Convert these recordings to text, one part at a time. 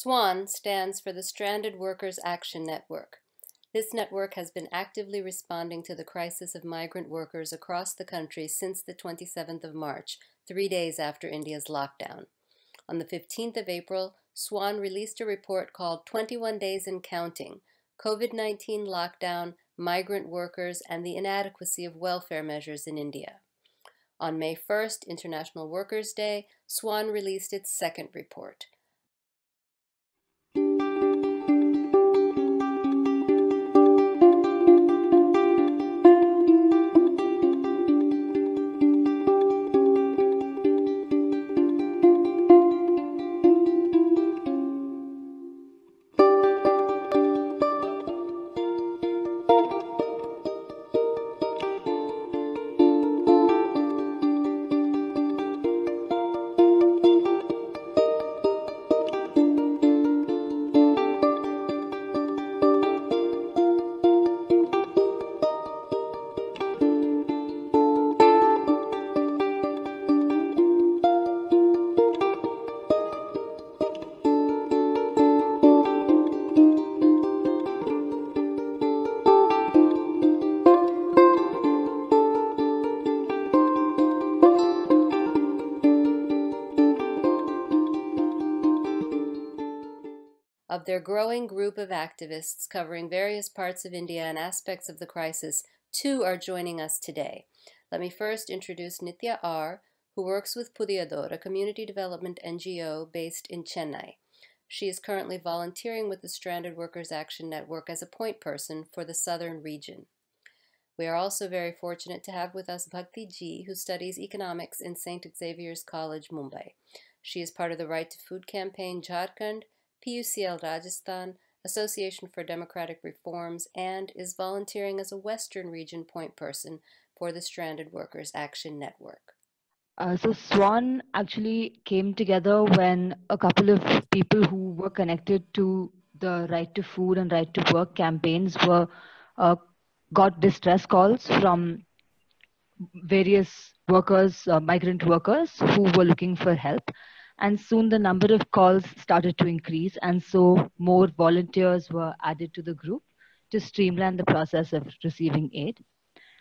SWAN stands for the Stranded Workers Action Network. This network has been actively responding to the crisis of migrant workers across the country since the 27th of March, three days after India's lockdown. On the 15th of April, SWAN released a report called 21 Days in Counting COVID 19 Lockdown, Migrant Workers, and the Inadequacy of Welfare Measures in India. On May 1st, International Workers' Day, SWAN released its second report. Their growing group of activists covering various parts of India and aspects of the crisis, two are joining us today. Let me first introduce Nithya R., who works with Pudiyador, a community development NGO based in Chennai. She is currently volunteering with the Stranded Workers Action Network as a point person for the southern region. We are also very fortunate to have with us Bhakti G, who studies economics in St. Xavier's College, Mumbai. She is part of the Right to Food campaign Jharkhand PUCL Rajasthan, Association for Democratic Reforms, and is volunteering as a Western Region point person for the Stranded Workers Action Network. Uh, so Swan actually came together when a couple of people who were connected to the Right to Food and Right to Work campaigns were uh, got distress calls from various workers, uh, migrant workers who were looking for help and soon the number of calls started to increase and so more volunteers were added to the group to streamline the process of receiving aid.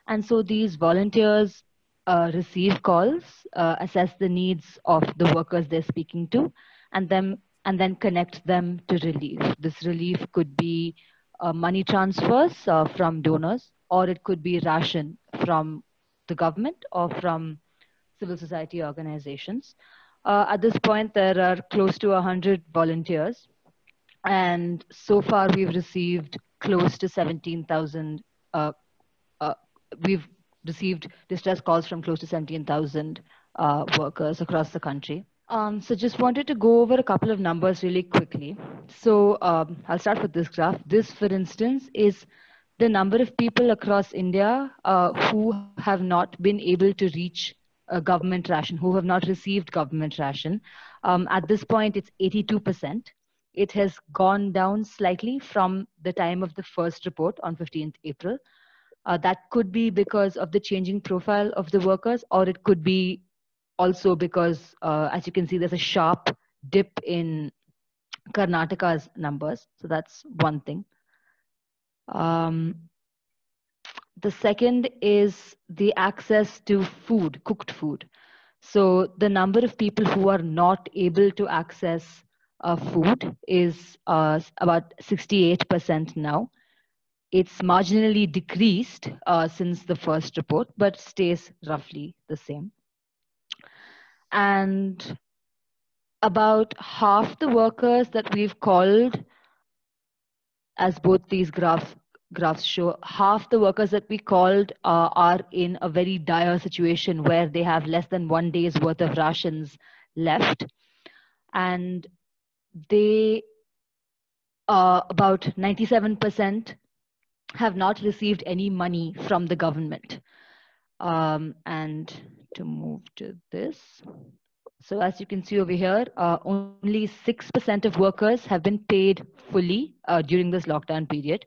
And so these volunteers uh, receive calls uh, assess the needs of the workers they're speaking to and then and then connect them to relief. This relief could be uh, money transfers uh, from donors or it could be ration from the government or from civil society organizations uh, at this point, there are close to 100 volunteers. And so far, we've received close to 17,000. Uh, uh, we've received distress calls from close to 17,000 uh, workers across the country. Um, so just wanted to go over a couple of numbers really quickly. So um, I'll start with this graph. This, for instance, is the number of people across India uh, who have not been able to reach a government ration, who have not received government ration. Um, at this point, it's 82%. It has gone down slightly from the time of the first report on 15th April. Uh, that could be because of the changing profile of the workers, or it could be also because, uh, as you can see, there's a sharp dip in Karnataka's numbers. So that's one thing. Um, the second is the access to food, cooked food. So the number of people who are not able to access uh, food is uh, about 68% now. It's marginally decreased uh, since the first report, but stays roughly the same. And about half the workers that we've called, as both these graphs graphs show half the workers that we called uh, are in a very dire situation where they have less than one day's worth of rations left. And they uh, about 97% have not received any money from the government. Um, and to move to this so as you can see over here uh, only 6% of workers have been paid fully uh, during this lockdown period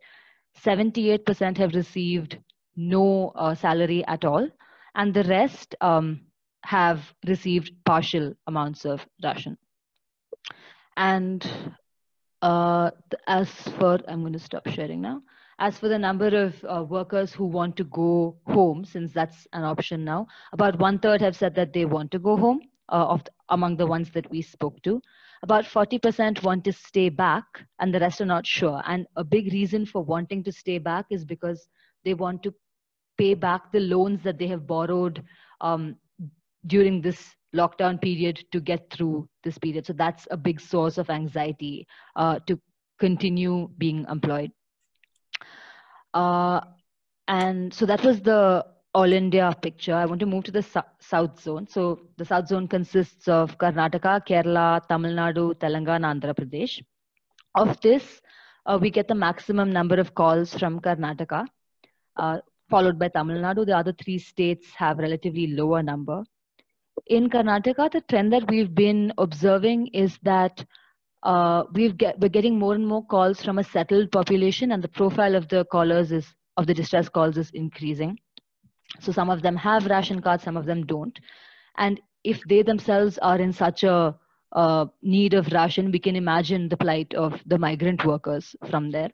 78% have received no uh, salary at all, and the rest um, have received partial amounts of ration. And Uh, as for, I'm going to stop sharing now. As for the number of uh, workers who want to go home, since that's an option now, about one third have said that they want to go home uh, of the, among the ones that we spoke to. About 40% want to stay back, and the rest are not sure. And a big reason for wanting to stay back is because they want to pay back the loans that they have borrowed um, during this lockdown period to get through this period. So that's a big source of anxiety uh, to continue being employed. Uh, and so that was the all India picture. I want to move to the su- South Zone. So the South Zone consists of Karnataka, Kerala, Tamil Nadu, Telangana, and Andhra Pradesh. Of this, uh, we get the maximum number of calls from Karnataka, uh, followed by Tamil Nadu. The other three states have relatively lower number. In Karnataka, the trend that we've been observing is that uh, we've get, we're getting more and more calls from a settled population, and the profile of the callers is of the distress calls is increasing. So some of them have ration cards, some of them don't. And if they themselves are in such a uh, need of ration, we can imagine the plight of the migrant workers from there.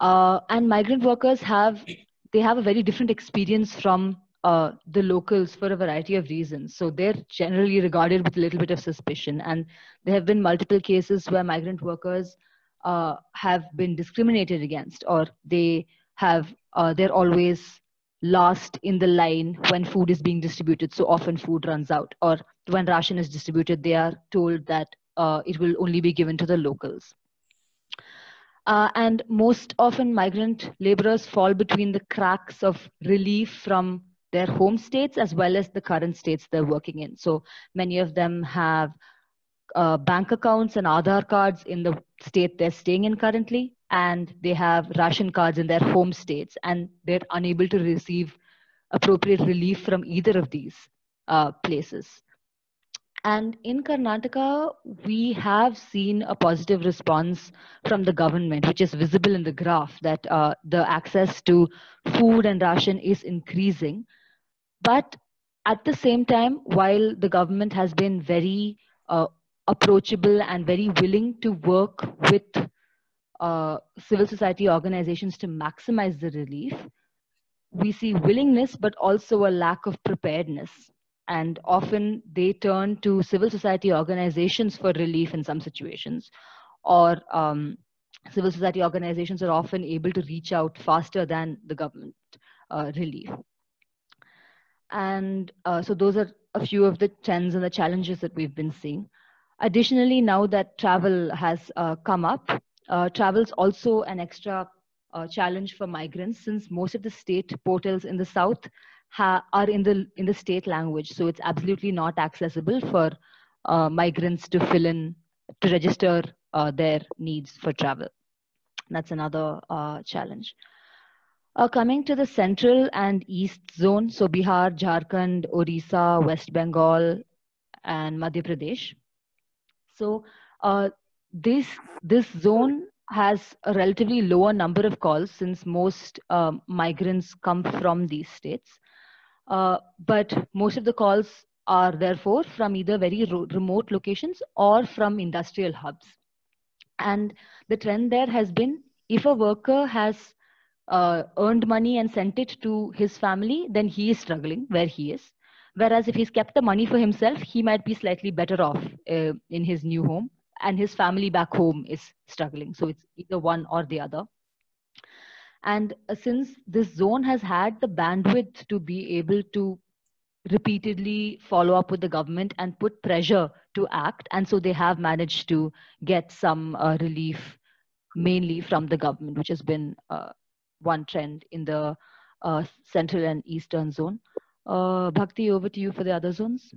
Uh, and migrant workers have they have a very different experience from uh, the locals for a variety of reasons. So they're generally regarded with a little bit of suspicion. And there have been multiple cases where migrant workers uh, have been discriminated against, or they have uh, they're always last in the line when food is being distributed. So often food runs out, or when ration is distributed, they are told that uh, it will only be given to the locals. Uh, and most often, migrant laborers fall between the cracks of relief from their home states as well as the current states they're working in. So many of them have uh, bank accounts and Aadhaar cards in the state they're staying in currently, and they have ration cards in their home states, and they're unable to receive appropriate relief from either of these uh, places. And in Karnataka, we have seen a positive response from the government, which is visible in the graph that uh, the access to food and ration is increasing. But at the same time, while the government has been very uh, approachable and very willing to work with uh, civil society organizations to maximize the relief, we see willingness, but also a lack of preparedness. And often they turn to civil society organizations for relief in some situations, or um, civil society organizations are often able to reach out faster than the government uh, relief. And uh, so those are a few of the trends and the challenges that we've been seeing. Additionally, now that travel has uh, come up, uh, travel is also an extra uh, challenge for migrants since most of the state portals in the south are in the in the state language, so it's absolutely not accessible for uh, migrants to fill in to register uh, their needs for travel. That's another uh, challenge. Uh, coming to the central and east zone, so Bihar, Jharkhand, Orissa, West Bengal, and Madhya Pradesh. So uh, this this zone has a relatively lower number of calls since most um, migrants come from these states. Uh, but most of the calls are therefore from either very remote locations or from industrial hubs. And the trend there has been if a worker has uh, earned money and sent it to his family, then he is struggling where he is. Whereas if he's kept the money for himself, he might be slightly better off uh, in his new home, and his family back home is struggling. So it's either one or the other. And uh, since this zone has had the bandwidth to be able to repeatedly follow up with the government and put pressure to act, and so they have managed to get some uh, relief mainly from the government, which has been uh, one trend in the uh, central and eastern zone. Uh, Bhakti, over to you for the other zones.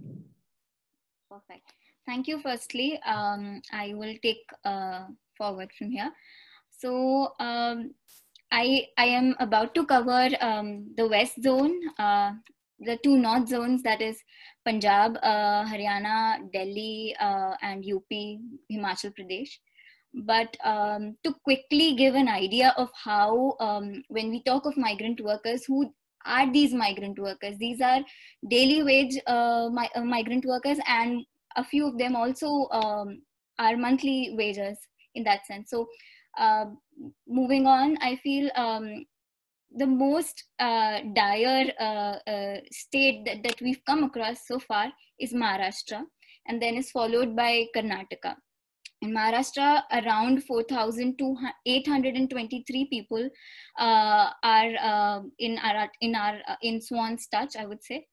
Perfect. Thank you. Firstly, um, I will take uh, forward from here. So um, I I am about to cover um, the west zone, uh, the two north zones that is Punjab, uh, Haryana, Delhi, uh, and UP, Himachal Pradesh but um, to quickly give an idea of how um, when we talk of migrant workers who are these migrant workers these are daily wage uh, mi- uh, migrant workers and a few of them also um, our monthly wages in that sense. So uh, moving on, I feel um, the most uh, dire uh, uh, state that, that we've come across so far is Maharashtra, and then is followed by Karnataka. In Maharashtra, around 4,823 people uh, are uh, in our in our in Swan's touch, I would say.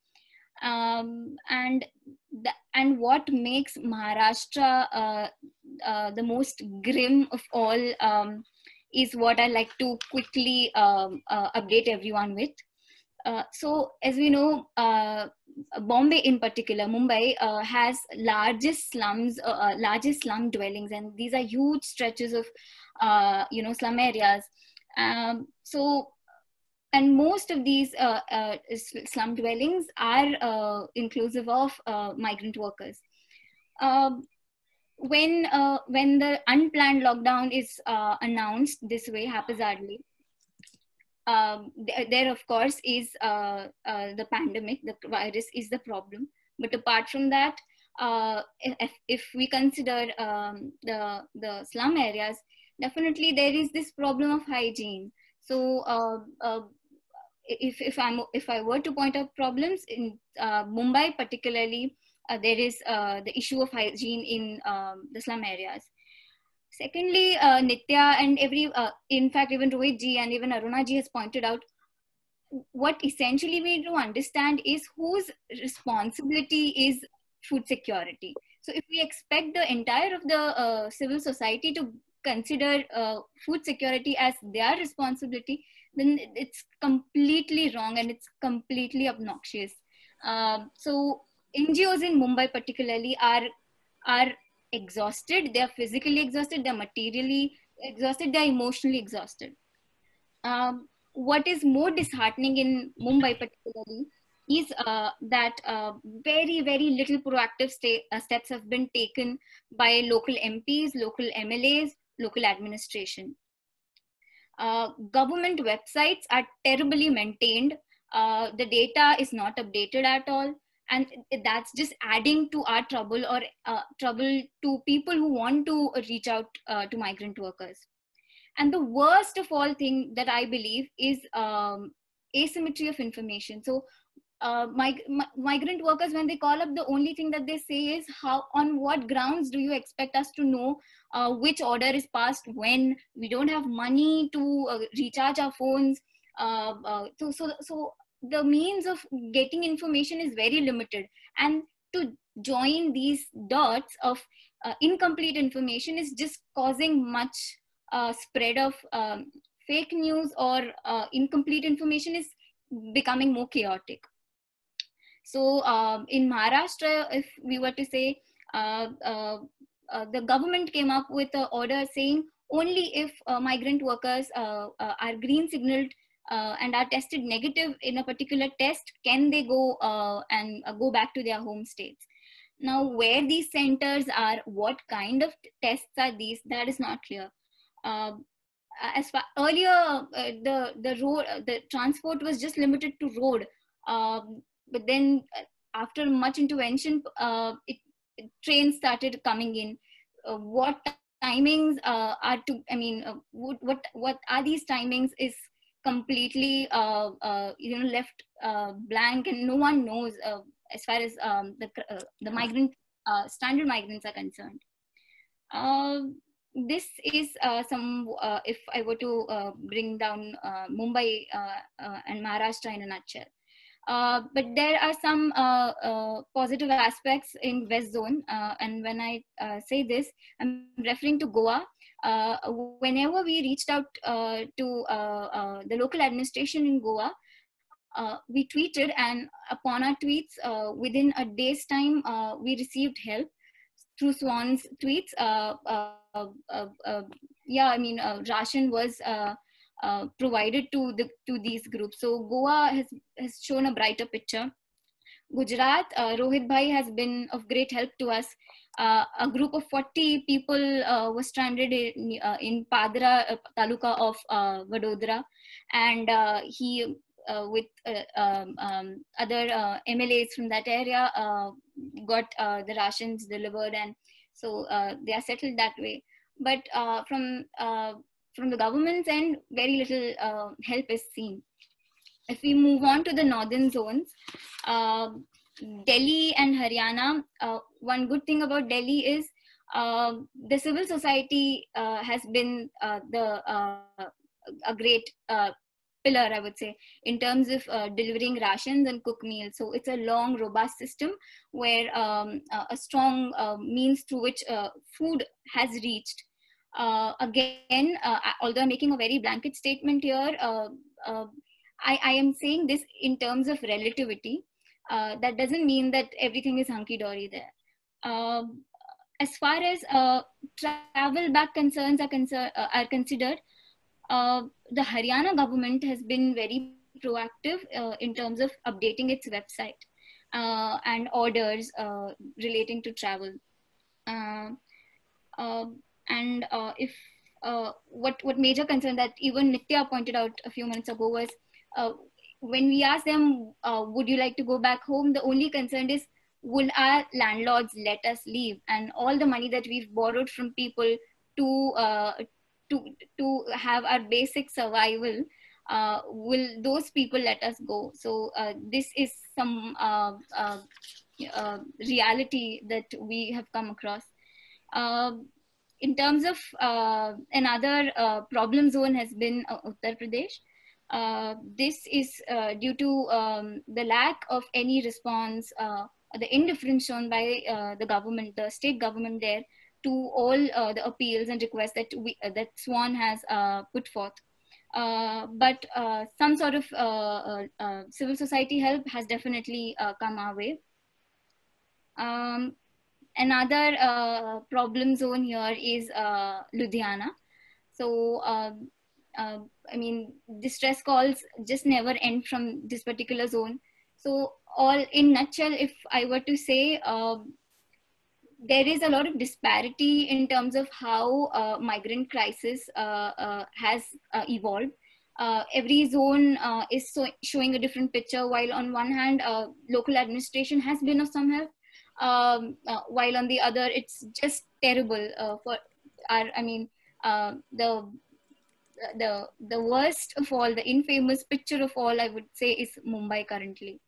Um, and the, and what makes Maharashtra uh, uh, the most grim of all um, is what I like to quickly um, uh, update everyone with. Uh, so as we know, uh, Bombay in particular, Mumbai uh, has largest slums, largest slum dwellings, and these are huge stretches of, you know, slum areas. Um, so, and most of these slum dwellings are inclusive of migrant workers. Um, when when the unplanned lockdown is announced this way haphazardly, um, th- there of course is uh, uh, the pandemic the virus is the problem but apart from that uh, if, if we consider um, the the slum areas definitely there is this problem of hygiene so uh, uh, if, if i'm if i were to point out problems in uh, mumbai particularly there is the issue of hygiene in um, the slum areas Secondly, uh, Nithya and every, uh, in fact, even Rohit ji and even Aruna ji has pointed out, what essentially we need to understand is whose responsibility is food security. So if we expect the entire of the uh, civil society to consider uh, food security as their responsibility, then it's completely wrong and it's completely obnoxious. Uh, so NGOs in Mumbai particularly are are exhausted. They're physically exhausted. They're materially exhausted. They're emotionally exhausted. Um, what is more disheartening in mumbai particularly is uh, that uh, very very little proactive uh, steps have been taken by local mps local mlas local administration uh, government websites are terribly maintained. Uh, the data is not updated at all. And that's just adding to our trouble or uh, trouble to people who want to reach out uh, to migrant workers. And the worst of all thing that i believe is um, asymmetry of information. So uh, mig- migrant workers when they call up the only thing that they say is how on what grounds do you expect us to know uh, which order is passed when. We don't have money to uh, recharge our phones. Uh, uh, so so so the means of getting information is very limited. And to join these dots of uh, incomplete information is just causing much uh, spread of um, fake news or uh, incomplete information is becoming more chaotic. So um, in maharashtra if we were to say uh, uh, uh, the government came up with an order saying only if migrant workers are green signaled uh, and are tested negative in a particular test, can they go uh, and uh, go back to their home states? Now, where these centers are, what kind of tests are these, that is not clear. Um, as far earlier, uh, the the road, uh, the transport was just limited to road, but then uh, after much intervention, it, trains started coming in. what timings are to? I mean, what what what are these timings? Is completely uh, uh, you know left uh, blank and no one knows uh, as far as um, the uh, the migrant uh, standard migrants are concerned this is some if i were to bring down mumbai and maharashtra in a nutshell uh, but there are some uh, uh, positive aspects in West Zone, and when I say this, I'm referring to Goa, uh, whenever we reached out uh, to uh, the local administration in Goa, we tweeted, and upon our tweets, within a day's time, we received help through Swan's tweets. yeah, I mean, ration was provided to the to these groups. So Goa has has shown a brighter picture. Gujarat, uh, Rohit Bhai has been of great help to us uh, a group of 40 people uh, was stranded in, uh, in Padra uh, taluka of uh, Vadodara, and uh, he, with um, um, other MLAs from that area, got the rations delivered. And So they are settled that way. But from from the government's end, very little help is seen. If we move on to the northern zones, Delhi and Haryana, uh, one good thing about Delhi is uh, the civil society uh, has been uh, the uh, a great uh, pillar, I would say, in terms of delivering rations and cook meals. So it's a long, robust system where um, a strong means through which food has reached. Again, although I'm making a very blanket statement here, I, I am saying this in terms of relativity uh, that doesn't mean that everything is hunky dory there. Um, as far as uh, travel back concerns are, uh, are considered, uh, the Haryana government has been very proactive uh, in terms of updating its website uh, and orders relating to travel. And if what what major concern that even Nithya pointed out a few minutes ago was when we ask them, uh, would you like to go back home? The only concern is, will our landlords let us leave? And all the money that we've borrowed from people to uh, to to have our basic survival, uh, will those people let us go? So uh, this is some uh, uh, reality that we have come across. In terms of another problem zone has been Uttar Pradesh. Uh, this is uh, due to um, the lack of any response, uh, the indifference shown by uh, the government, the state government there, to all uh, the appeals and requests that we that SWAN has put forth. but some sort of civil society help has definitely come our way. Um, another problem zone here is Ludhiana. So um, uh, I mean, distress calls just never end from this particular zone. So, all in nutshell, if I were to say, uh, there is a lot of disparity in terms of how uh, migrant crisis uh, uh, has uh, evolved. every zone is so showing a different picture. While on one hand, local administration has been of some help, um, uh, while on the other, it's just terrible uh, for our. I mean, uh, the the the worst of all, the infamous picture of all, I would say, is Mumbai currently.